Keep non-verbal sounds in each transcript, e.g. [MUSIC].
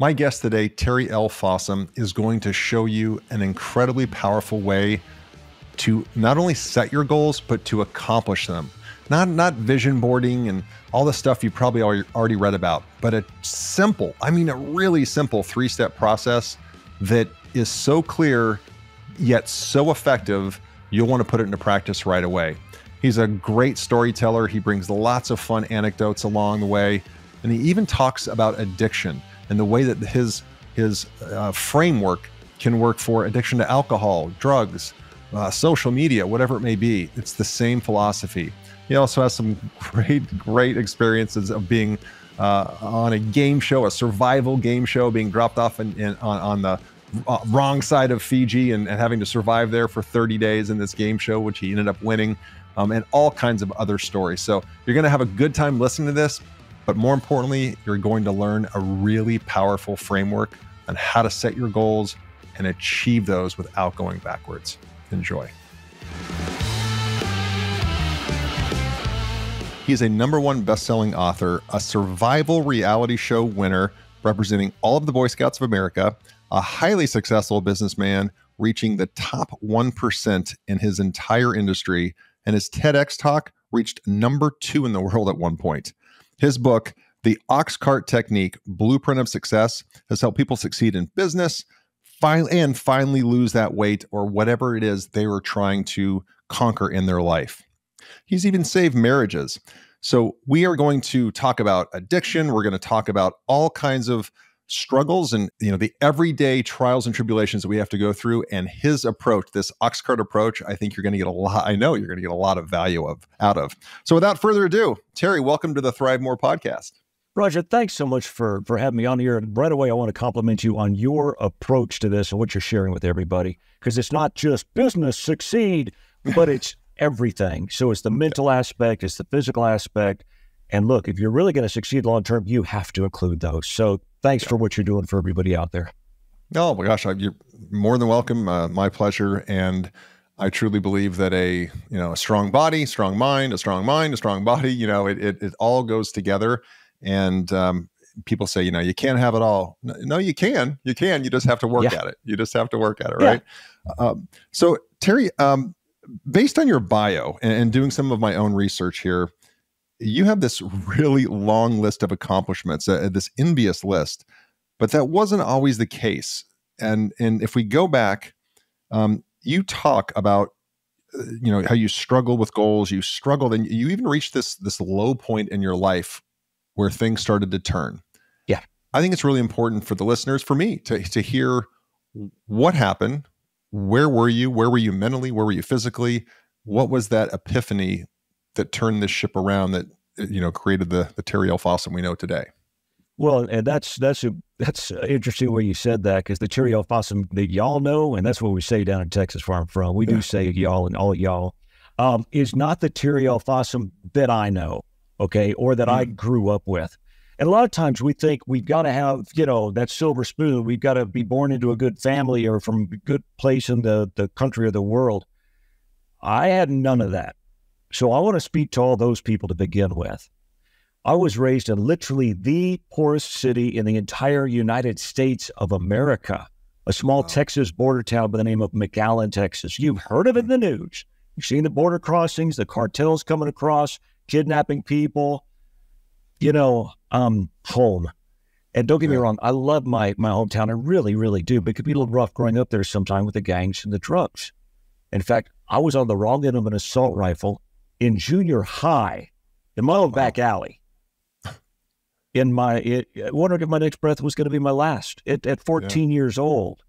My guest today, Terry L. Fossum, is going to show you an incredibly powerful way to not only set your goals, but to accomplish them. Not, not vision boarding and all the stuff you probably already read about, but a simple, I mean, a really simple three step process that is so clear, yet so effective, you'll want to put it into practice right away. He's a great storyteller. He brings lots of fun anecdotes along the way. And he even talks about addiction and the way that his his uh, framework can work for addiction to alcohol, drugs, uh, social media, whatever it may be. It's the same philosophy. He also has some [LAUGHS] great, great experiences of being uh, on a game show, a survival game show, being dropped off in, in, on, on the uh, wrong side of Fiji and, and, having to survive there for 30 days in this game show, which he ended up winning, um, and all kinds of other stories. So you're going to have a good time listening to this. But more importantly, you're going to learn a really powerful framework on how to set your goals and achieve those without going backwards. Enjoy. He is a number one best-selling author, a survival reality show winner representing all of the Boy Scouts of America, a highly successful businessman reaching the top 1% in his entire industry, and his TEDx talk reached number 2 in the world at one point. His book, The Oxcart Technique Blueprint of Success, has helped people succeed in business and finally lose that weight or whatever it is they were trying to conquer in their life. He's even saved marriages. So, we are going to talk about addiction. We're going to talk about all kinds of struggles and you know the everyday trials and tribulations that we have to go through and his approach this oxcart approach i think you're going to get a lot i know you're going to get a lot of value of out of. So without further ado terry welcome to the thrive more podcast. Roger thanks so much for for having me on here. And right away i want to compliment you on your approach to this and what you're sharing with everybody because it's not just business succeed but it's [LAUGHS] everything. So it's the mental aspect it's the physical aspect and look if you're really going to succeed long term you have to include those so thanks yeah. for what you're doing for everybody out there. Oh my gosh, you're more than welcome. Uh, my pleasure. And I truly believe that a you know a strong body, strong mind, a strong mind, a strong body. You know, it it, it all goes together. And um, people say, you know, you can't have it all. No, you can. You can. You just have to work yeah. at it. You just have to work at it, right? Yeah. Um, so Terry, um, based on your bio and, and doing some of my own research here, you have this really long list of accomplishments, uh, this envious list, but that wasn't always the case. And and if we go back, um, you talk about uh, you know how you struggled with goals, you struggled, and you even reached this this low point in your life where things started to turn. Yeah, I think it's really important for the listeners, for me, to to hear what happened. Where were you? Where were you mentally? Where were you physically? What was that epiphany that turned this ship around that you know created the the Terry L. Fossum we know today. Well, and that's that's a, that's interesting where you said that because the Terry L. Fossum that y'all know, and that's what we say down in Texas, where I'm from. We do say y'all and all y'all um, is not the Terry L. Fossum that I know, okay, or that mm. I grew up with. And a lot of times we think we've got to have, you know, that silver spoon. We've got to be born into a good family or from a good place in the, the country or the world. I had none of that. So I want to speak to all those people to begin with. I was raised in literally the poorest city in the entire United States of America, a small wow. Texas border town by the name of McAllen, Texas. You've heard of it in the news. You've seen the border crossings, the cartels coming across, kidnapping people, you know, um, home. And don't get me wrong, I love my my hometown. I really, really do. But it could be a little rough growing up there sometime with the gangs and the drugs. In fact, I was on the wrong end of an assault rifle in junior high in my own wow. back alley. In my, it, wondering if my next breath was going to be my last at, at 14 yeah. years old.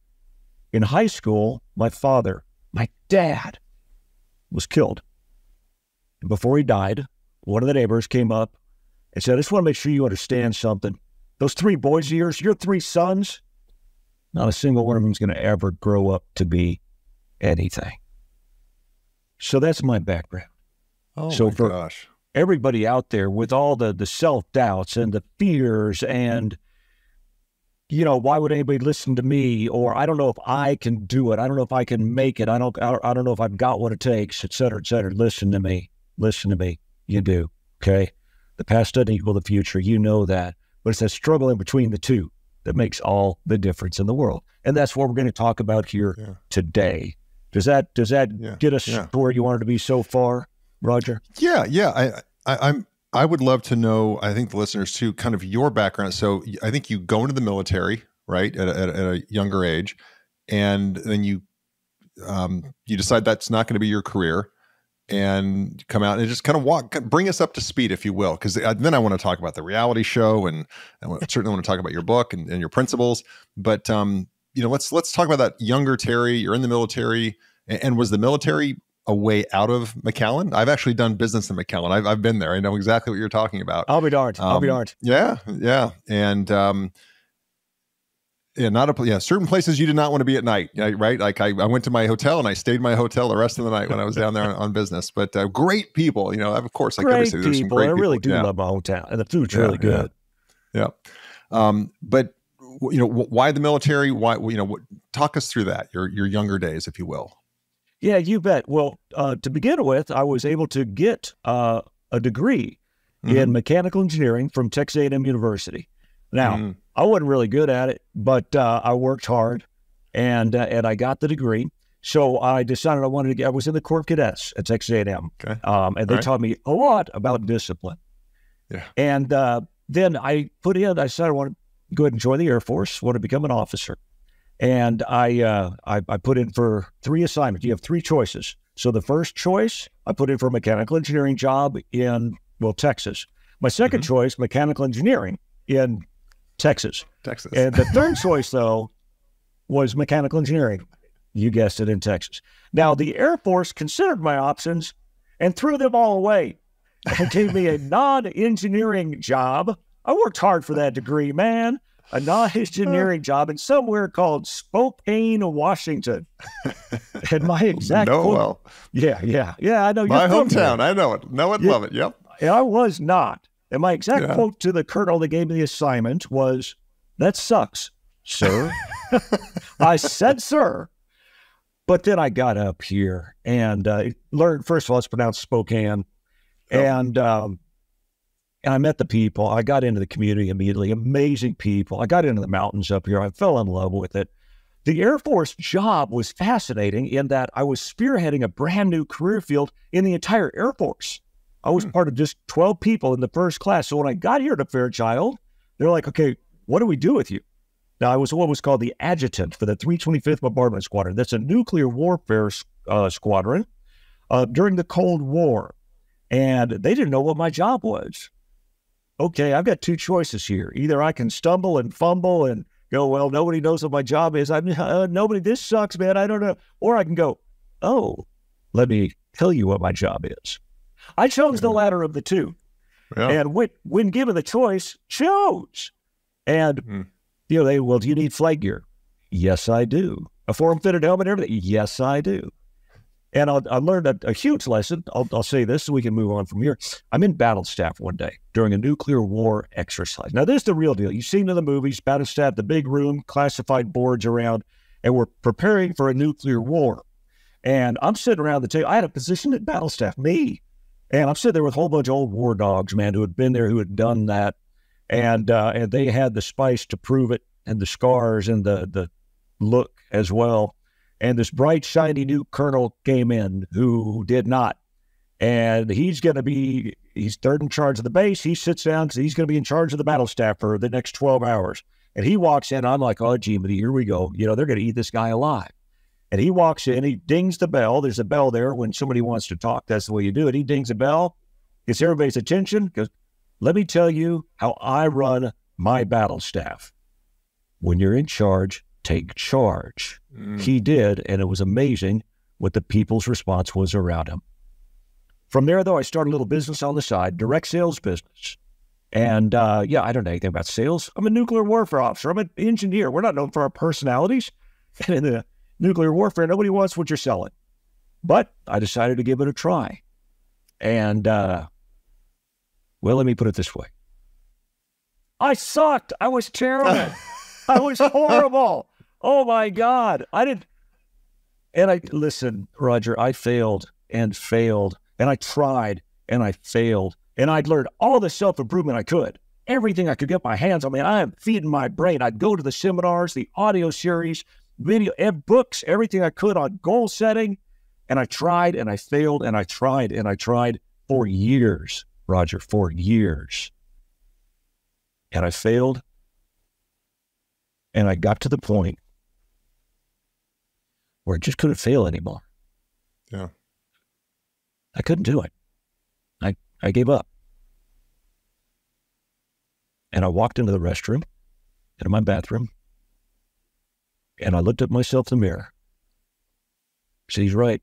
In high school, my father, my dad, was killed. And before he died, one of the neighbors came up and said, I just want to make sure you understand something. Those three boys of yours, your three sons, not a single one of them is going to ever grow up to be anything. So that's my background. Oh so for gosh. everybody out there with all the the self doubts and the fears and you know why would anybody listen to me? Or I don't know if I can do it. I don't know if I can make it. I don't I don't know if I've got what it takes et cetera et cetera. Listen to me. Listen to me. You do. Okay? The past doesn't equal the future. You know that. But it's that struggle in between the two that makes all the difference in the world. And that's what we're going to talk about here Yeah. today. Does that does that Yeah, get us yeah. to where you wanted to be so far, Roger? Yeah, yeah. I, I, I'm. I would love to know. I think the listeners too, kind of your background. So I think you go into the military, right, at a, at a, younger age, and then you, um, you decide that's not going to be your career, and come out and just kind of walk, bring us up to speed, if you will, because then I want to talk about the reality show, and I certainly want to talk about your book and, and your principles. But um, you know, let's let's talk about that younger Terry. You're in the military, and, and was the military a way out of McAllen? I've actually done business in McAllen. I've, I've been there. I know exactly what you're talking about. I'll be darned. I'll be Um, darned. Yeah, yeah, and um, yeah, not a yeah. Certain places you did not want to be at night, right? Like I, I went to my hotel and I stayed in my hotel the rest of the night when I was down there on, on business. But uh, great people, you know. Of course, like every Great city, there's some great I really people. do Yeah. love my hometown, and the food's Yeah, really good. Yeah. Um, but you know, wh- why the military? Why you know? What, talk us through that. Your your younger days, if you will. Yeah, you bet. Well, uh, to begin with, I was able to get uh, a degree Mm-hmm. in mechanical engineering from Texas A&M University. Now, Mhm. I wasn't really good at it, but uh, I worked hard, and uh, and I got the degree. So I decided I wanted to get. I was in the Corps of Cadets at Texas A&M, Okay. um, and they right. taught me a lot about discipline. Yeah. And uh, then I put in. I decided I want to go ahead and join the Air Force. Want to become an officer, and I, uh, I I put in for three assignments. You have three choices. So the first choice, I put in for a mechanical engineering job in well Texas. My 2nd Mhm. choice, mechanical engineering in Texas. Texas. And the third [LAUGHS] choice, though, was mechanical engineering. You guessed it, in Texas. Now, the Air Force considered my options and threw them all away and gave me a [LAUGHS] non engineering job. I worked hard for that degree, man. A non [LAUGHS] engineering job in somewhere called Spokane, Washington. [LAUGHS] and my exact no, well, yeah, yeah, yeah. I know you're my hometown. I know it. Know it. Yeah. Love it. Yep. And I was not. And my exact Yeah. quote to the colonel that gave me the assignment was, That sucks, sir. [LAUGHS] I said, Sir. But then I got up here and uh, learned, first of all, it's pronounced Spokane. And, um, and I met the people. I got into the community immediately. Amazing people. I got into the mountains up here. I fell in love with it. The Air Force job was fascinating in that I was spearheading a brand new career field in the entire Air Force. I was Hmm. part of just 12 people in the first class. So when I got here to Fairchild, they're like, okay, what do we do with you? Now, I was what was called the adjutant for the 325th Bombardment Squadron. That's a nuclear warfare uh, squadron uh, during the Cold War. And they didn't know what my job was. Okay, I've got two choices here. Either I can stumble and fumble and go, well, nobody knows what my job is. I'm [LAUGHS] uh, nobody. This sucks, man. I don't know. Or I can go, oh, let me tell you what my job is. I chose the latter of the two, Yeah. and when when given the choice, chose. And Hmm. you know, they well, do you need flight gear? Yes, I do. A form fitted helmet, and everything. Yes, I do. And I'll, I learned a, a huge lesson. I'll, I'll say this so we can move on from here. I'm in battle staff one day during a nuclear war exercise. Now, this is the real deal. You've seen in the movies, battle staff, the big room, classified boards around, and we're preparing for a nuclear war. And I'm sitting around the table. I had a position at battle staff, me. And I'm sitting there with a whole bunch of old war dogs, man, who had been there, who had done that. And uh, and they had the spice to prove it and the scars and the the look as well. And this bright, shiny new colonel came in who did not. And he's going to be, he's third in charge of the base. He sits down, so he's going to be in charge of the battle staff for the next 12 hours. And he walks in. I'm like, oh, gee, here we go. You know, they're going to eat this guy alive. And he walks in, he dings the bell. There's a bell there when somebody wants to talk. That's the way you do it. He dings a bell, gets everybody's attention, goes, let me tell you how I run my battle staff. When you're in charge, take charge. Mm. He did, and it was amazing what the people's response was around him. From there, though, I started a little business on the side, direct sales business. And uh, yeah, I don't know anything about sales. I'm a nuclear warfare officer. I'm an engineer. We're not known for our personalities. [LAUGHS] And in the nuclear warfare, nobody wants what you're selling. But I decided to give it a try. And, uh, well, let me put it this way I sucked. I was terrible. [LAUGHS] I was horrible. Oh my God. I didn't. And I, listen, Roger, I failed and failed. And I tried and I failed. And I'd learned all the self improvement I could. everything I could get my hands on. I mean, I am feeding my brain. I'd go to the seminars, the audio series, video, and books, everything I could on goal setting. And I tried and I failed and I tried and I tried for years, Roger, for years. And I failed. And I got to the point where I just couldn't fail anymore. Yeah. I couldn't do it. I, I gave up. And I walked into the restroom, into my bathroom, and I looked at myself in the mirror. Said, he's right.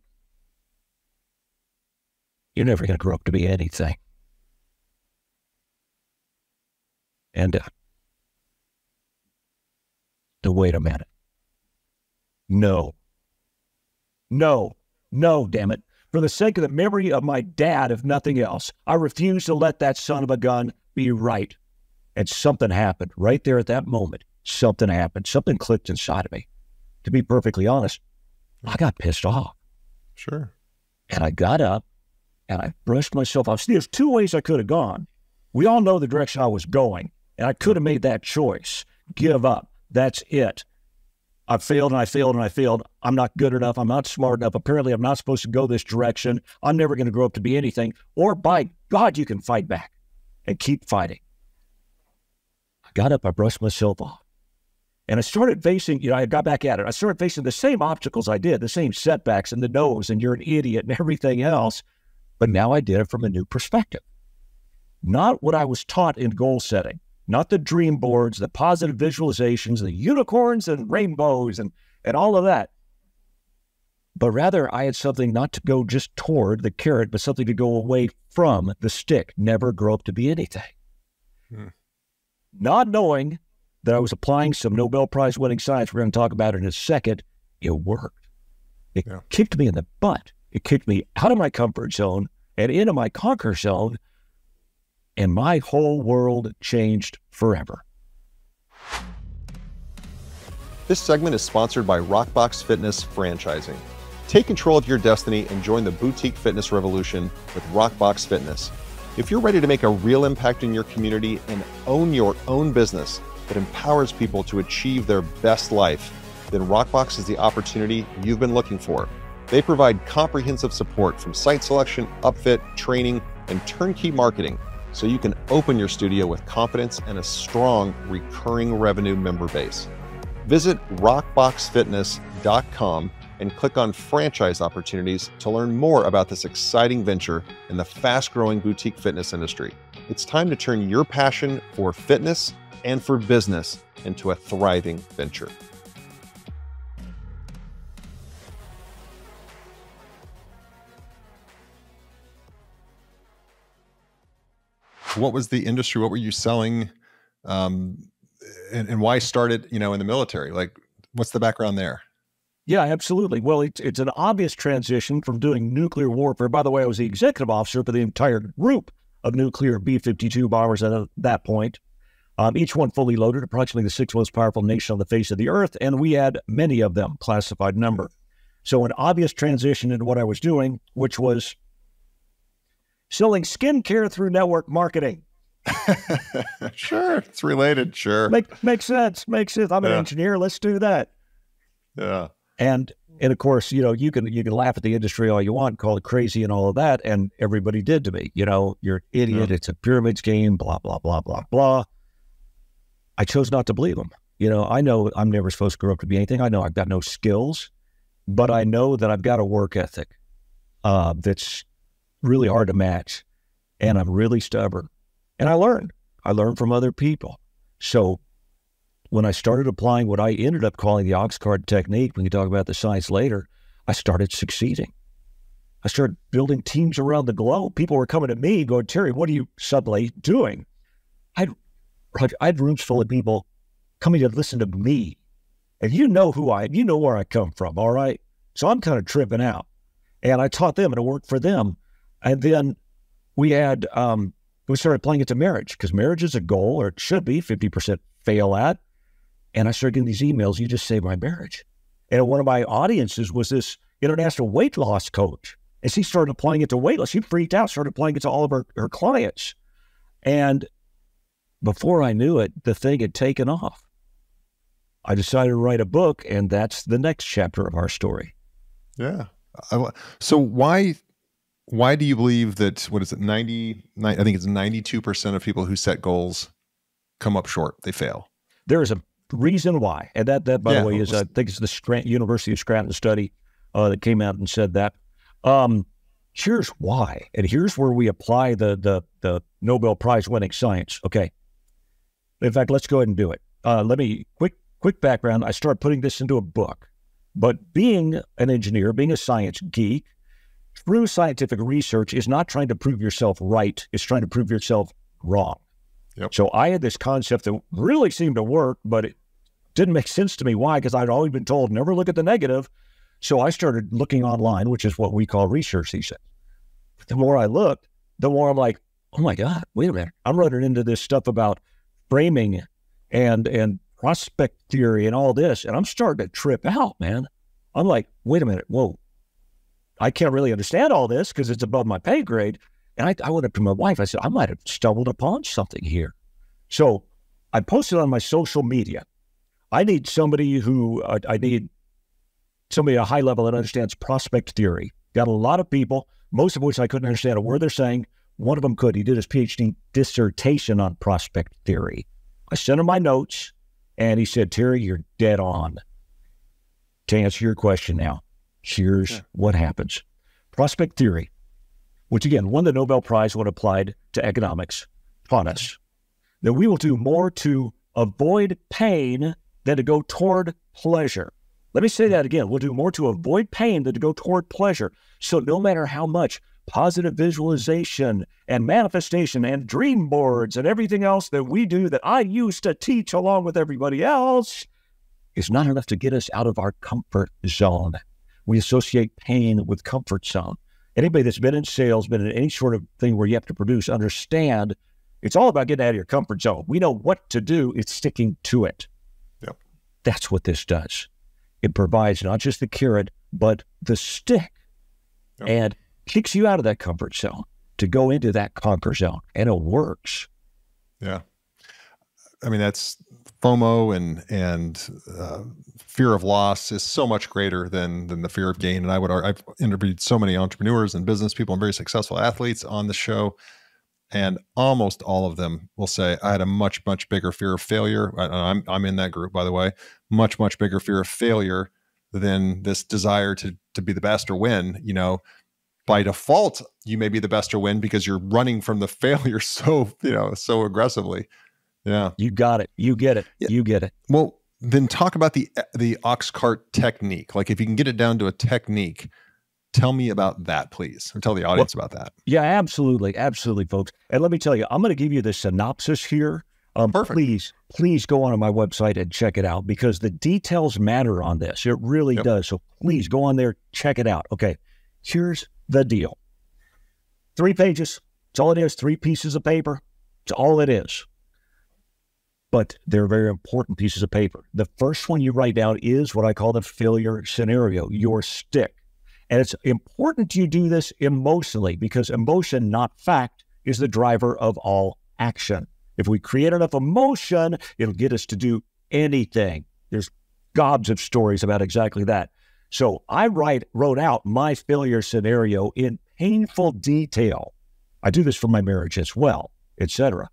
You're never going to grow up to be anything. And uh, no, wait a minute. No. No. No, damn it. For the sake of the memory of my dad, if nothing else, I refuse to let that son of a gun be right. And something happened right there at that moment. Something happened. Something clicked inside of me. To be perfectly honest, I got pissed off. Sure. And I got up and I brushed myself off. See, there's two ways I could have gone. We all know the direction I was going, and I could have made that choice. Give up. That's it. I failed and I failed and I failed. I'm not good enough. I'm not smart enough. Apparently, I'm not supposed to go this direction. I'm never going to grow up to be anything. Or by God, you can fight back and keep fighting. I got up, I brushed myself off. And I started facing, you know, I got back at it. I started facing the same obstacles I did, the same setbacks and the nose, and you're an idiot and [LAUGHS] everything else. But now I did it from a new perspective. Not what I was taught in goal setting, not the dream boards, the positive visualizations, the unicorns and rainbows and, and all of that. But rather, I had something not to go just toward the carrot, but something to go away from the stick, never grow up to be anything. Hmm. Not knowing that I was applying some Nobel Prize winning science, we're going to talk about in a second, it worked. It yeah. kicked me in the butt. It kicked me out of my comfort zone and into my conquer zone and my whole world changed forever. This segment is sponsored by Rockbox Fitness Franchising. Take control of your destiny and join the boutique fitness revolution with Rockbox Fitness. If you're ready to make a real impact in your community and own your own business that empowers people to achieve their best life, then Rockbox is the opportunity you've been looking for. They provide comprehensive support from site selection, upfit, training, and turnkey marketing so you can open your studio with confidence and a strong recurring revenue member base. Visit rockboxfitness.com and click on franchise opportunities to learn more about this exciting venture in the fast growing boutique fitness industry. It's time to turn your passion for fitness and for business into a thriving venture. What was the industry? What were you selling? Um, and, and why started, you know, in the military? Like, what's the background there? Yeah, absolutely. Well, it's, it's an obvious transition from doing nuclear warfare. By the way, I was the executive officer for the entire group of nuclear B 52 bombers at that point. Um, each one fully loaded, approximately the sixth most powerful nation on the face of the earth, and we had many of them, classified number. So, an obvious transition into what I was doing, which was selling skincare through network marketing. [LAUGHS] sure, it's related. Sure, Make, makes sense. Makes sense. I'm an engineer. Let's do that. Yeah. And and of course, you know, you can you can laugh at the industry all you want, call it crazy and all of that, and everybody did to me. You know, you're an idiot. Yeah. It's a pyramid scheme. Blah blah blah blah blah. I chose not to believe them. You know, I know I'm never supposed to grow up to be anything. I know I've got no skills, but I know that I've got a work ethic uh, that's really hard to match. And I'm really stubborn. And I learned. I learned from other people. So when I started applying what I ended up calling the ox cart technique, we can talk about the science later, I started succeeding. I started building teams around the globe. People were coming to me going, Terry, what are you suddenly doing? I'd, I had rooms full of people coming to listen to me. And you know who I am. You know where I come from, all right? So I'm kind of tripping out. And I taught them and it worked for them. And then we had, um, we started playing it to marriage because marriage is a goal, or it should be 50% fail at. And I started getting these emails, you just saved my marriage. And one of my audiences was this international weight loss coach. And she started applying it to weight loss. She freaked out, started applying it to all of her, her clients. And before I knew it, the thing had taken off. I decided to write a book, and that's the next chapter of our story. Yeah. So why why do you believe that what is it 90 I think it's 92% of people who set goals come up short. They fail. There is a reason why. And that that by yeah, the way is I think it's the University of Scranton study uh, that came out and said that. Um, here's why. And here's where we apply the the the Nobel Prize winning science. Okay. In fact, let's go ahead and do it. Uh, let me quick quick background. I started putting this into a book, but being an engineer, being a science geek, true scientific research is not trying to prove yourself right. It's trying to prove yourself wrong. Yep. So I had this concept that really seemed to work, but it didn't make sense to me. Why? Because I'd always been told never look at the negative. So I started looking online, which is what we call research these days. The more I looked, the more I'm like, oh my God, wait a minute. I'm running into this stuff about framing and and prospect theory and all this, and I'm starting to trip out, man. I'm like, wait a minute, whoa. I can't really understand all this because it's above my pay grade. And I, I went up to my wife. I said, I might have stumbled upon something here. So I posted on my social media. I need somebody who, uh, I need somebody at a high level that understands prospect theory. Got a lot of people, most of which I couldn't understand a word they're saying. One of them could. He did his PhD dissertation on prospect theory. I sent him my notes, and he said, Terry, you're dead on. To answer your question now, here's yeah. what happens. Prospect theory, which again won the Nobel Prize when applied to economics, taught us that we will do more to avoid pain than to go toward pleasure. Let me say that again. We'll do more to avoid pain than to go toward pleasure. So, no matter how much positive visualization and manifestation and dream boards and everything else that we do that I used to teach along with everybody else is not enough to get us out of our comfort zone. We associate pain with comfort zone. Anybody that's been in sales, been in any sort of thing where you have to produce, understand it's all about getting out of your comfort zone. We know what to do, it's sticking to it. Yep. That's what this does. It provides not just the carrot, but the stick yep. and kicks you out of that comfort zone to go into that conquer zone. And it works. Yeah. I mean, that's FOMO and and uh, fear of loss is so much greater than than the fear of gain. And I would I've interviewed so many entrepreneurs and business people and very successful athletes on the show, and almost all of them will say I had a much much bigger fear of failure. I, I'm I'm in that group by the way. Much much bigger fear of failure than this desire to to be the best or win. You know, by default you may be the best or win because you're running from the [LAUGHS] failure so you know so aggressively yeah. You got it. You get it. Yeah. You get it. Well, then talk about the the ox cart technique. Like if you can get it down to a technique, tell me about that, please. Or tell the audience well, about that. Yeah, absolutely. Absolutely, folks. And let me tell you, I'm going to give you the synopsis here. Um, Perfect. Please, please go on my website and check it out because the details matter on this. It really yep. does. So please go on there, check it out. Okay, here's the deal. Three pages. It's all it is. Three pieces of paper. It's all it is but they're very important pieces of paper. The first one you write down is what I call the failure scenario, your stick. And it's important you do this emotionally because emotion, not fact, is the driver of all action. If we create enough emotion, it'll get us to do anything. There's gobs of stories about exactly that. So I write wrote out my failure scenario in painful detail. I do this for my marriage as well, etc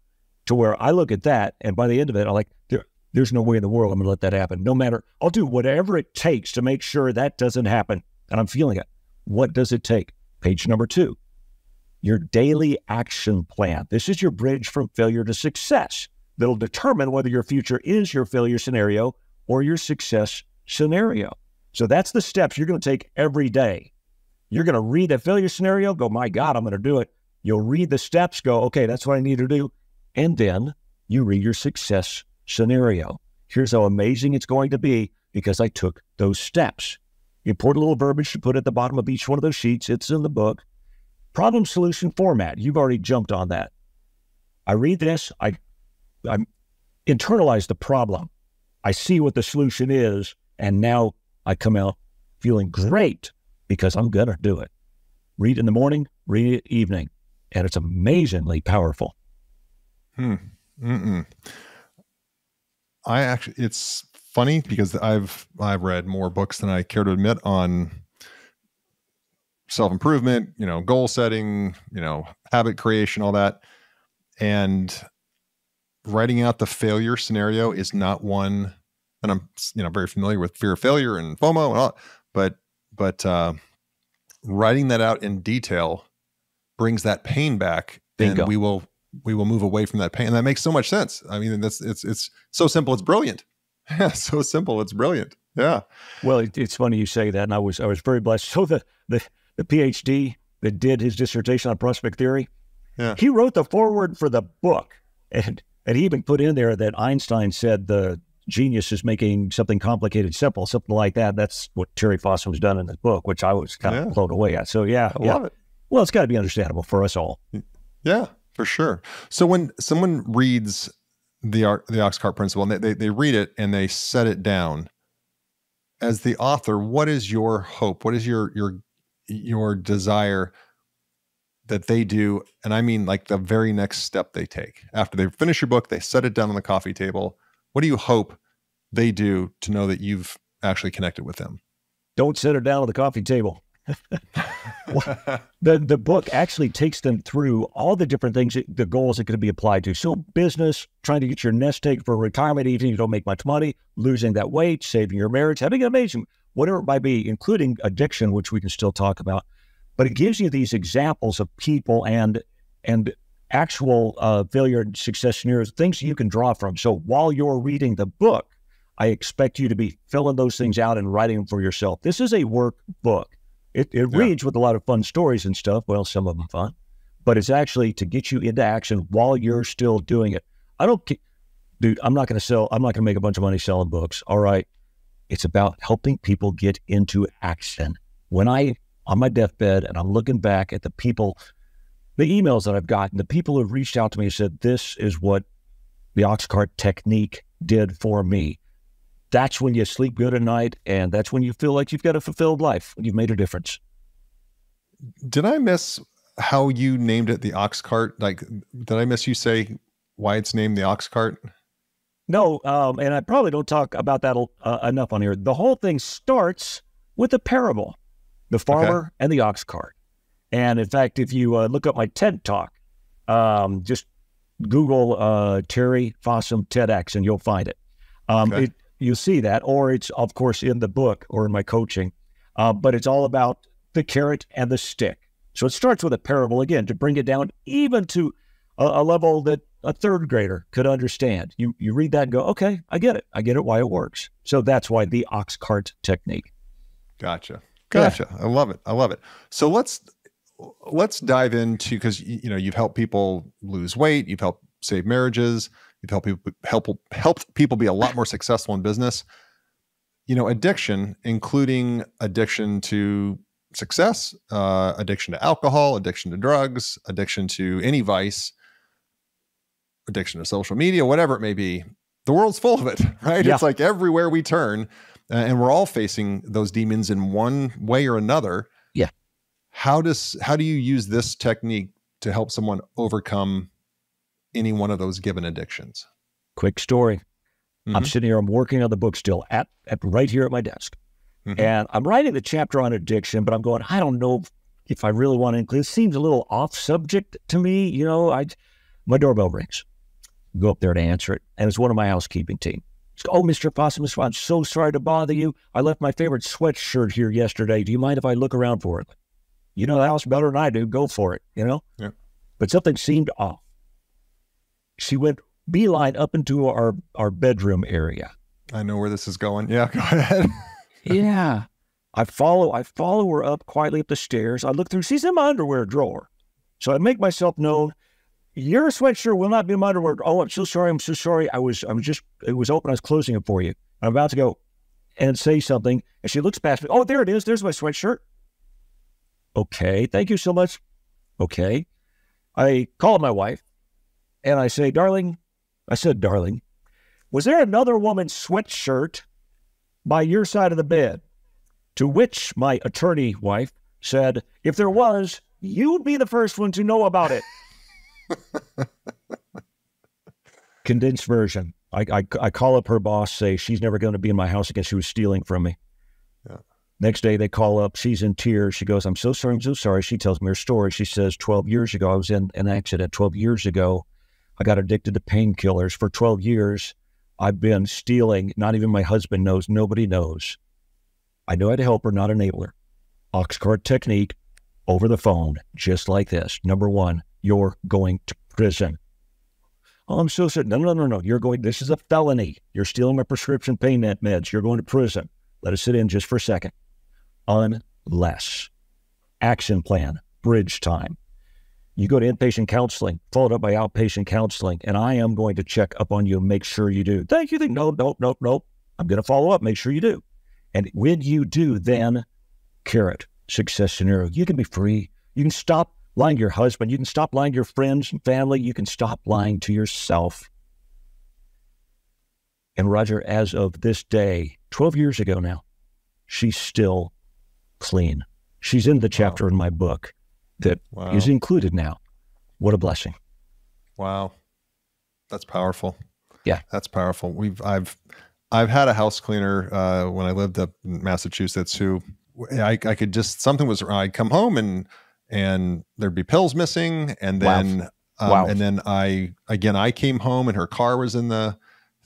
to where I look at that, and by the end of it, I'm like, there, there's no way in the world I'm going to let that happen. No matter, I'll do whatever it takes to make sure that doesn't happen. And I'm feeling it. What does it take? Page number two, your daily action plan. This is your bridge from failure to success that'll determine whether your future is your failure scenario or your success scenario. So that's the steps you're going to take every day. You're going to read the failure scenario, go, my God, I'm going to do it. You'll read the steps, go, okay, that's what I need to do. And then you read your success scenario. Here's how amazing it's going to be because I took those steps. Important little verbiage to put at the bottom of each one of those sheets. It's in the book. Problem solution format. You've already jumped on that. I read this, I, I internalize the problem. I see what the solution is, and now I come out feeling great because I'm going to do it. Read in the morning, read it evening, and it's amazingly powerful. Hmm. Mm-mm. I actually, it's funny because I've I've read more books than I care to admit on self improvement, you know, goal setting, you know, habit creation, all that, and writing out the failure scenario is not one and I'm you know very familiar with fear of failure and FOMO and all, but but uh, writing that out in detail brings that pain back, Bingo. and we will we will move away from that pain. And that makes so much sense. I mean, that's it's it's so simple, it's brilliant. [LAUGHS] Yeah, so simple, it's brilliant. Yeah. Well, it, it's funny you say that, and I was I was very blessed. So the the the PhD that did his dissertation on prospect theory, yeah. he wrote the foreword for the book, and and he even put in there that Einstein said the genius is making something complicated simple, something like that. That's what Terry Fossum's done in his book, which I was kind of blown away at. So yeah, I yeah. love it. Well, it's got to be understandable for us all. Yeah, for sure. So when someone reads the the ox cart principle and they, they, they read it and they set it down, as the author, what is your hope? What is your your your desire that they do? And I mean like the very next step they take. After they finish your book, they set it down on the coffee table what do you hope they do to know that you've actually connected with them? Don't sit it down at the coffee table. The the book actually takes them through all the different things, the goals that could be applied to. So business, trying to get your nest egg for retirement, even if you don't make much money, losing that weight, saving your marriage, having an amazing, whatever it might be, including addiction, which we can still talk about. But it gives you these examples of people and and actual uh, failure and success scenarios, things you can draw from. So while you're reading the book, I expect you to be filling those things out and writing them for yourself. This is a work book. It, it yeah. reads with a lot of fun stories and stuff. Well, some of them fun, but it's actually to get you into action while you're still doing it. I don't, dude, I'm not going to sell, I'm not going to make a bunch of money selling books. All right. It's about helping people get into action. When I, on my deathbed and I'm looking back at the people the emails that I've gotten, the people who've reached out to me said, this is what the Oxcart technique did for me. That's when you sleep good at night, and that's when you feel like you've got a fulfilled life, when you've made a difference. Did I miss how you named it the Oxcart? Like, did I miss you say why it's named the Oxcart? No, um, and I probably don't talk about that uh, enough on here. The whole thing starts with a parable the farmer okay. and the ox cart. And in fact, if you uh, look up my TED talk, um, just Google uh, Terry Fossum TEDx and you'll find it. Um, okay. it. You see that, or it's of course in the book or in my coaching, uh, but it's all about the carrot and the stick. So it starts with a parable again to bring it down even to a, a level that a third grader could understand. You you read that and go, okay, I get it. I get it why it works. So that's why the ox cart technique. Gotcha. Gotcha. Yeah. I love it. I love it. So let's let's dive into because you know you've helped people lose weight, you've helped save marriages, you've helped people help helped people be a lot more successful in business. You know, addiction, including addiction to success, uh, addiction to alcohol, addiction to drugs, addiction to any vice, addiction to social media, whatever it may be. The world's full of it, [LAUGHS] right? Yeah. It's like everywhere we turn, uh, and we're all facing those demons in one way or another Yeah. how does how do you use this technique to help someone overcome any one of those given addictions? Quick story. Mm-hmm. I'm sitting here, I'm working on the book still at, at right here at my desk. Mm-hmm. And I'm writing the chapter on addiction, but I'm going, I don't know if I really want to include it seems a little off subject to me. You know, I my doorbell rings. Go up there to answer it. And it's one of my housekeeping team. Oh, Mr. Fossum, I'm so sorry to bother you. I left my favorite sweatshirt here yesterday. Do you mind if I look around for it? you know the house better than I do. Go for it, you know? Yeah. But something seemed off. She went beeline up into our, our bedroom area. I know where this is going. Yeah, go ahead. [LAUGHS] yeah. I follow I follow her up quietly up the stairs. I look through, she's in my underwear drawer. So I make myself known. Your sweatshirt will not be in my underwear. Oh, I'm so sorry. I'm so sorry. I was I was just it was open. I was closing it for you. I'm about to go and say something. And she looks past me. Oh, there it is. There's my sweatshirt. Okay, thank you so much. Okay. I call my wife and I say, Darling, I said, Darling, was there another woman's sweatshirt by your side of the bed? To which my attorney wife said, If there was, you'd be the first one to know about it. [LAUGHS] condensed version. I, I, I call up her boss, say she's never going to be in my house again. She was stealing from me. Yeah. Next day, they call up. She's in tears. She goes, I'm so sorry. I'm so sorry. She tells me her story. She says, 12 years ago, I was in an accident. 12 years ago, I got addicted to painkillers. For 12 years, I've been stealing. Not even my husband knows. Nobody knows. I know how to help her, not enable her. Oxcart technique over the phone, just like this. Number one, you're going to prison. Oh, I'm so sorry. No, no, no, no. You're going, this is a felony. You're stealing my prescription pain meds. You're going to prison. Let us sit in just for a second. Unless action plan, bridge time. You go to inpatient counseling, followed up by outpatient counseling, and I am going to check up on you and make sure you do. Thank you. Think, No, no, no, no. I'm going to follow up, make sure you do. And when you do, then carrot success scenario. You can be free. You can stop lying to your husband. You can stop lying to your friends and family. You can stop lying to yourself. And Roger, as of this day, 12 years ago now, she's still clean. She's in the chapter wow. in my book that wow. is included now. What a blessing. Wow. That's powerful. Yeah. That's powerful. We've I've I've had a house cleaner uh, when I lived up in Massachusetts who I, I could just something was I'd come home and and there'd be pills missing and then wow. Um, wow. and then I again I came home and her car was in the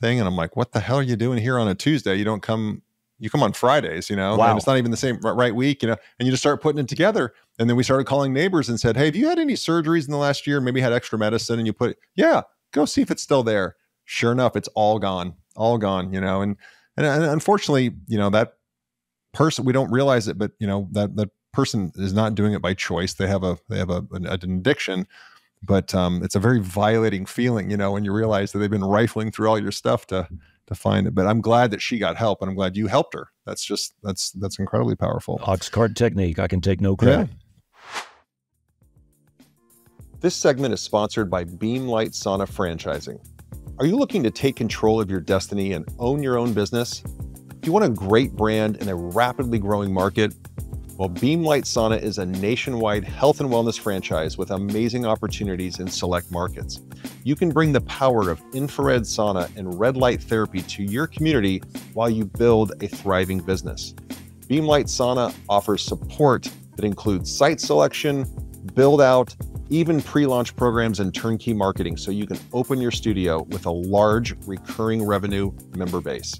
thing and I'm like what the hell are you doing here on a Tuesday you don't come you come on Fridays you know wow. and it's not even the same right week you know and you just start putting it together. And then we started calling neighbors and said hey have you had any surgeries in the last year? Maybe had extra medicine and you put yeah go see if it's still there. Sure enough it's all gone all gone you know and and, and unfortunately you know that person we don't realize it but you know that that person is not doing it by choice. They have a they have a, an, an addiction but um, it's a very violating feeling you know when you realize that they've been rifling through all your stuff to to find it but i'm glad that she got help and i'm glad you helped her. That's just that's that's incredibly powerful. Oxcart technique i can take no credit. Yeah. this segment is sponsored by beemlight sauna franchising. Are you looking to take control of your destiny and own your own business? If you want a great brand in a rapidly growing market, well, Beemlight Sauna is a nationwide health and wellness franchise with amazing opportunities in select markets. You can bring the power of infrared sauna and red light therapy to your community while you build a thriving business. Beemlight Sauna offers support that includes site selection, build out, even pre launch programs and turnkey marketing so you can open your studio with a large recurring revenue member base.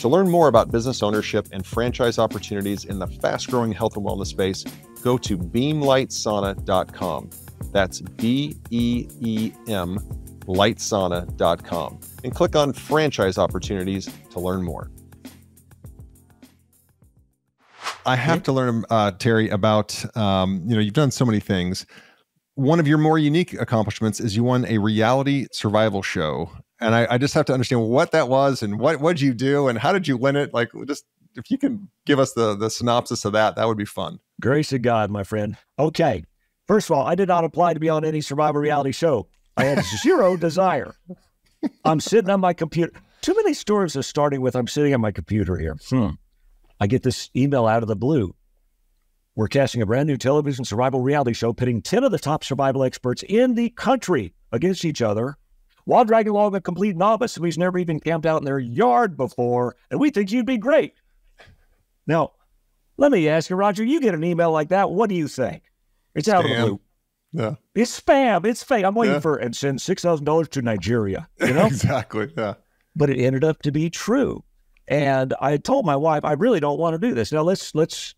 To learn more about business ownership and franchise opportunities in the fast growing health and wellness space, go to beemlightsauna.com. That's B E E M lightsauna.com and click on franchise opportunities to learn more. I have to learn, uh, Terry, about um, you know you've done so many things. One of your more unique accomplishments is you won a reality survival show and I, I, just have to understand what that was and what what did you do and how did you win it? Like, just if you can give us the the synopsis of that, that would be fun. Grace of God, my friend. Okay, first of all, I did not apply to be on any survivor reality show. I had zero [LAUGHS] desire. I'm sitting on my computer. Too many stories are starting with I'm sitting on my computer here. Hmm. I get this email out of the blue. We're casting a brand new television survival reality show pitting 10 of the top survival experts in the country against each other while dragging along a complete novice who's never even camped out in their yard before, and we think you'd be great. Now, let me ask you, Roger, you get an email like that, what do you think? It's out of the blue. Yeah. It's spam. It's fake. I'm waiting yeah. for and send six thousand dollars to Nigeria. You [LAUGHS] know? exactly. Yeah. But it ended up to be true. And I told my wife, I really don't want to do this. Now let's let's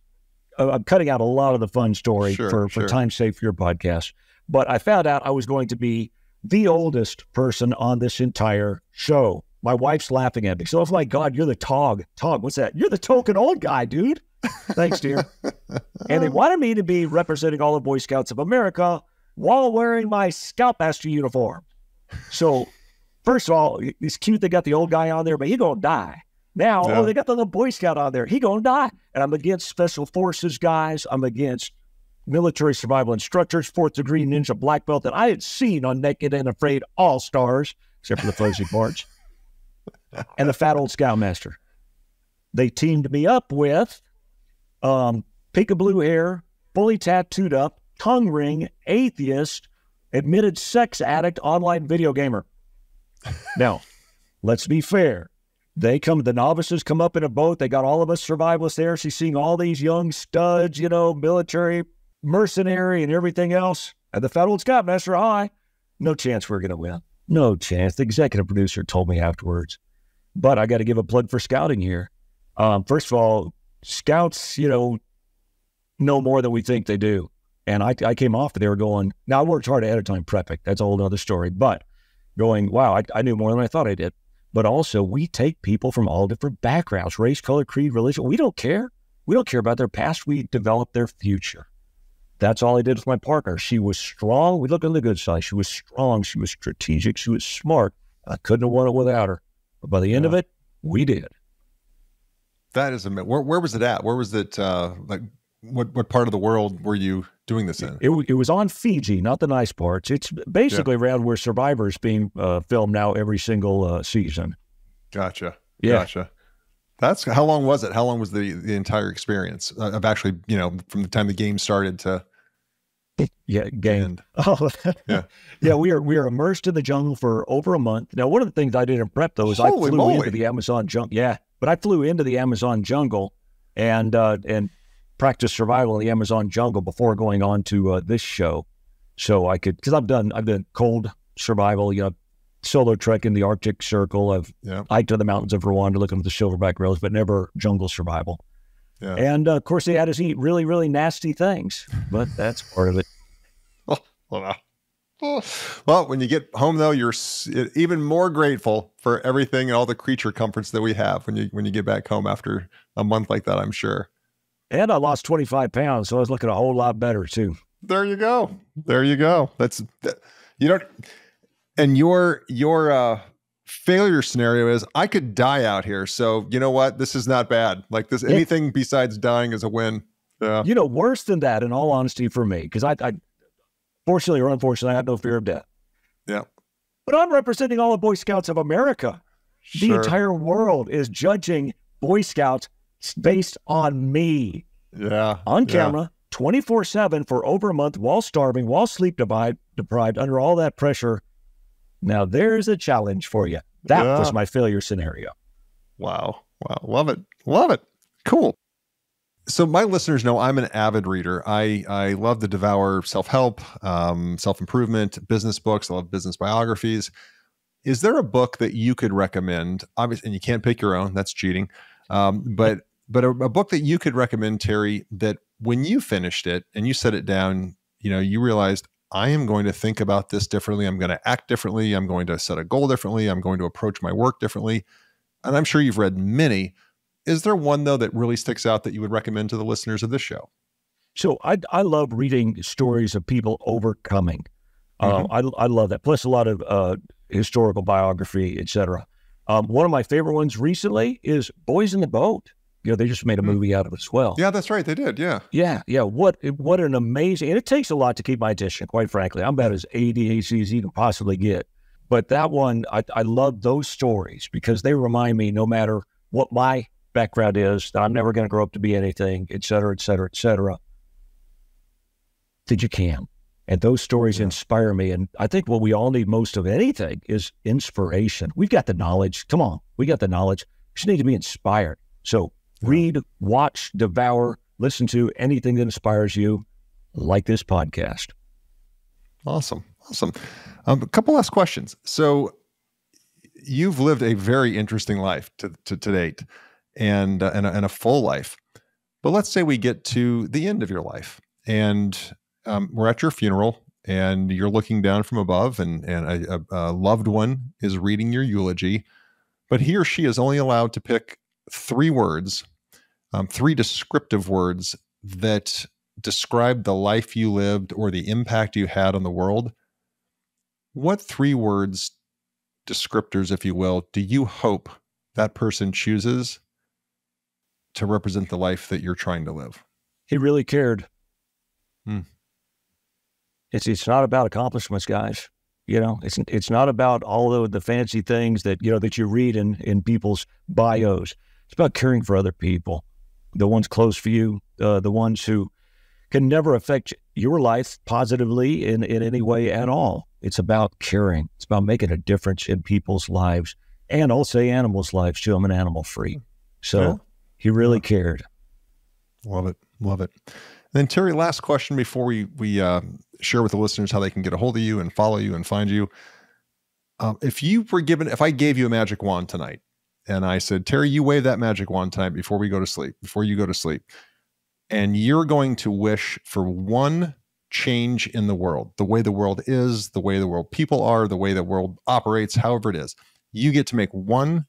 uh, I'm cutting out a lot of the fun story sure, for, for time's sake for your podcast. But I found out I was going to be the oldest person on this entire show. My wife's laughing at me. So, oh my God, you're the Tog. Tog, what's that? You're the token old guy, dude. [LAUGHS] Thanks, dear. and they wanted me to be representing all the Boy Scouts of America while wearing my Scoutmaster uniform. So, first of all, it's cute they got the old guy on there, but he gonna die. Now, oh, yeah. oh, they got the little Boy Scout on there. He gonna die. And I'm against special forces guys. I'm against military survival instructors, fourth degree ninja black belt that I had seen on Naked and Afraid All Stars, except for the fuzzy [LAUGHS] parts, and the fat old scoutmaster. They teamed me up with um, blue hair, fully tattooed up, tongue ring, atheist, admitted sex addict, online video gamer. Now, let's be fair. They come, the novices come up in a boat. They got all of us survivalists there. She's seeing all these young studs, you know, military, mercenary, and everything else. At the Federal Scoutmaster High, no chance we're going to win. No chance. The executive producer told me afterwards. But I got to give a plug for scouting here. Um, first of all, scouts, you know, know more than we think they do. And I, I came off, they were going, now I worked hard ahead of time prepping. That's a whole other story. But going, wow, I, I knew more than I thought I did. But also, we take people from all different backgrounds race, color, creed, religion. We don't care. We don't care about their past. We develop their future. That's all I did with my partner. She was strong. We look on the good side. She was strong. She was strategic. She was smart. I couldn't have won it without her. But by the end yeah. of it, we did. That is a where, where was it at? Where was it? Uh, like what what part of the world were you doing this in? It, it was on Fiji, not the nice parts. It's basically yeah. around where Survivor's being uh, filmed now every single uh, season. Gotcha. Yeah. Gotcha. That's how long was it? How long was the the entire experience uh, of actually, you know, from the time the game started to yeah, game. [LAUGHS] Oh, [LAUGHS] yeah, yeah. We are we are immersed in the jungle for over a month. Now, one of the things I did in prep though is Holy I flew moly. into the Amazon jungle. Yeah, but I flew into the Amazon jungle and uh, and practice survival in the Amazon jungle before going on to uh, this show, so I could because I've done I've done cold survival, you know, solo trek in the Arctic Circle. I've yeah. hiked to the mountains of Rwanda looking at the silverback gorillas, but never jungle survival. Yeah. And uh, of course, they had us eat really, really nasty things, but [LAUGHS] that's part of it. oh, wow. Well, when you get home, though, you're even more grateful for everything and all the creature comforts that we have when you when you get back home after a month like that. I'm sure. And I lost 25 pounds, so I was looking a whole lot better too. There you go. There you go. That's you know, and your your uh, failure scenario is I could die out here. So you know what? This is not bad. Like this, anything besides dying is a win. Yeah. You know, worse than that, in all honesty, for me, because I, I, fortunately or unfortunately, I have no fear of death. Yeah. But I'm representing all the Boy Scouts of America. Sure. The entire world is judging Boy Scouts based on me. Yeah. On camera, 24 7 for over a month while starving, while sleep deprived, deprived under all that pressure. Now, there's a challenge for you. That yeah. was my failure scenario. Wow. Wow. Love it. Love it. Cool. So my listeners know I'm an avid reader. I I love to devour self help, um, self improvement, business books. I love business biographies. Is there a book that you could recommend? Obviously, and you can't pick your own. That's cheating. Um, but but a, a, book that you could recommend, Terry, that when you finished it and you set it down, you know, you realized I am going to think about this differently. I'm going to act differently. I'm going to set a goal differently. I'm going to approach my work differently. And I'm sure you've read many. Is there one though that really sticks out that you would recommend to the listeners of this show? So I I love reading stories of people overcoming. Mm-hmm. Um, I I love that. Plus a lot of uh, historical biography, etc. Um, one of my favorite ones recently is Boys in the Boat. You know, they just made a hmm. movie out of it as well. Yeah, that's right. They did. Yeah. Yeah. Yeah. What what an amazing and it takes a lot to keep my attention, quite frankly. I'm about as ADHD as you can possibly get. But that one, I, I love those stories because they remind me no matter what my background is, that I'm never going to grow up to be anything, et cetera, et cetera, et cetera. That you can. And those stories yeah. inspire me. And I think what we all need most of anything is inspiration. We've got the knowledge. Come on, we got the knowledge. We just need to be inspired. So yeah. read, watch, devour, listen to anything that inspires you, like this podcast. Awesome. Awesome. Um, a couple last questions. So you've lived a very interesting life to, to, to date and, uh, and, a, and a full life. But let's say we get to the end of your life and um, we're at your funeral and you're looking down from above and, and a, a, loved one is reading your eulogy, but he or she is only allowed to pick three words, um, three descriptive words that describe the life you lived or the impact you had on the world. What three words, descriptors, if you will, do you hope that person chooses to represent the life that you're trying to live? He really cared. Hmm. It's it's not about accomplishments, guys. You know, it's it's not about all the, the fancy things that you know that you read in in people's bios. It's about caring for other people, the ones close for you, uh, the ones who can never affect your life positively in in any way at all. It's about caring. It's about making a difference in people's lives and I'll say animals' lives too. I'm an animal freak. So yeah. he really cared. Love it. Love it. And then Terry, last question before we we uh, share with the listeners how they can get a hold of you and follow you and find you. Um, if you were given, if I gave you a magic wand tonight, and I said, Terry, you wave that magic wand tonight before we go to sleep, before you go to sleep, and you're going to wish for one change in the world, the way the world is, the way the world people are, the way the world operates, however it is. You get to make one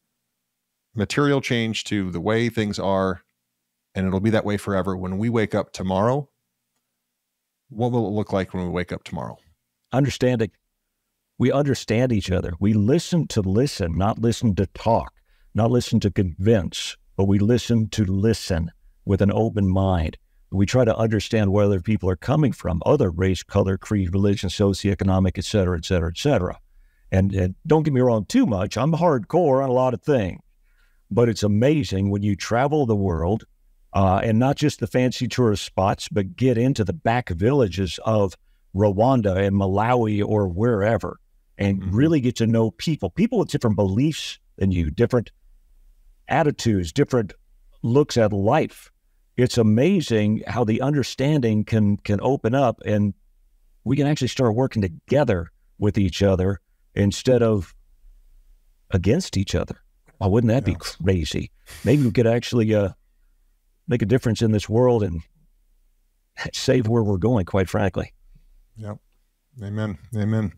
material change to the way things are, and it'll be that way forever. When we wake up tomorrow, what will it look like when we wake up tomorrow? Understanding. We understand each other. We listen to listen, not listen to talk, not listen to convince, but we listen to listen with an open mind. We try to understand where other people are coming from, other race, color, creed, religion, socioeconomic, et cetera, et cetera, et cetera. And, and don't get me wrong too much. I'm hardcore on a lot of things, but it's amazing when you travel the world uh, and not just the fancy tourist spots, but get into the back villages of Rwanda and Malawi or wherever and mm-hmm. really get to know people, people with different beliefs than you, different attitudes, different looks at life. It's amazing how the understanding can can open up and we can actually start working together with each other instead of against each other. Why wouldn't that be crazy? Maybe we could actually uh, make a difference in this world and save where we're going, quite frankly. Yep. Amen. Amen.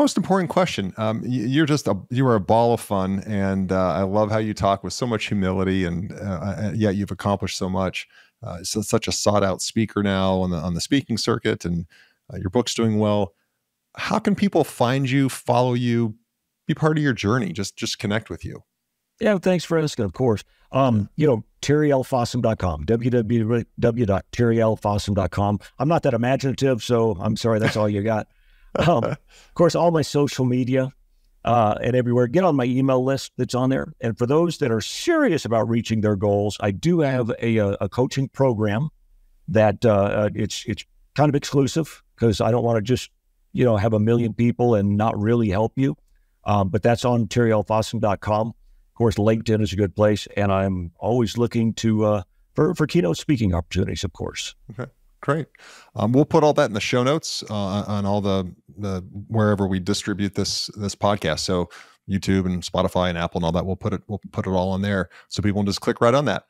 Most important question. Um, you're just a you are a ball of fun, and uh, I love how you talk with so much humility, and uh, uh yet you've accomplished so much. Uh, so such a sought out speaker now on the on the speaking circuit, and uh, your book's doing well. How can people find you, follow you, be part of your journey? Just just connect with you. Yeah, thanks for asking. Of course, um, you know terrylfossum.com, www.terrylfossum.com. I'm not that imaginative, so I'm sorry. That's all you got. Um, of course, all my social media uh, and everywhere. Get on my email list that's on there. And for those that are serious about reaching their goals, I do have a, a coaching program that uh, uh, it's it's kind of exclusive because I don't want to just you know have a million people and not really help you. Um, but that's on terrylfossum.com. Of course, LinkedIn is a good place, and I'm always looking to uh, for for keynote speaking opportunities. Of course. Okay. Great. Um, we'll put all that in the show notes uh, on all the the wherever we distribute this this podcast. So YouTube and Spotify and Apple and all that. We'll put it we'll put it all in there so people can just click right on that.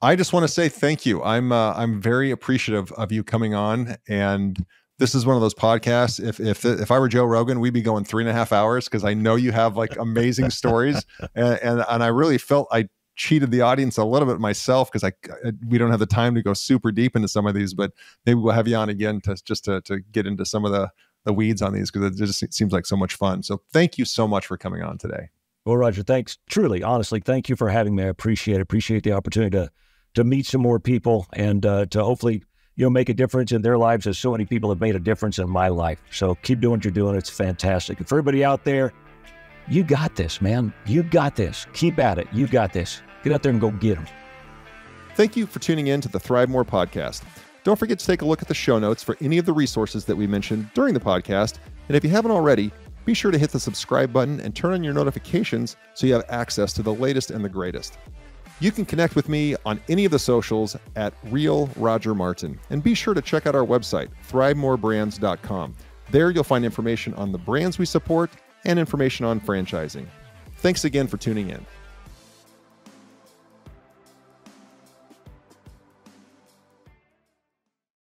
I just want to say thank you. I'm uh, I'm very appreciative of you coming on and this is one of those podcasts. If if if I were Joe Rogan, we'd be going three and a half hours because I know you have like amazing stories, [LAUGHS] and, and, and I really felt I cheated the audience a little bit myself because I, I, we don't have the time to go super deep into some of these, but maybe we'll have you on again to just to to get into some of the the weeds on these because it just seems like so much fun. So thank you so much for coming on today. Well, Roger, thanks. Truly, honestly, thank you for having me. I appreciate it. Appreciate the opportunity to to meet some more people and uh, to hopefully you know make a difference in their lives as so many people have made a difference in my life. So keep doing what you're doing. It's fantastic. And for everybody out there, you got this, man. You got this. Keep at it. You got this. Get out there and go get them. Thank you for tuning in to the ThriveMore podcast. Don't forget to take a look at the show notes for any of the resources that we mentioned during the podcast. And if you haven't already, be sure to hit the subscribe button and turn on your notifications so you have access to the latest and the greatest. You can connect with me on any of the socials at Real Roger Martin. And be sure to check out our website, thrivemorebrands.com. There you'll find information on the brands we support and information on franchising. Thanks again for tuning in.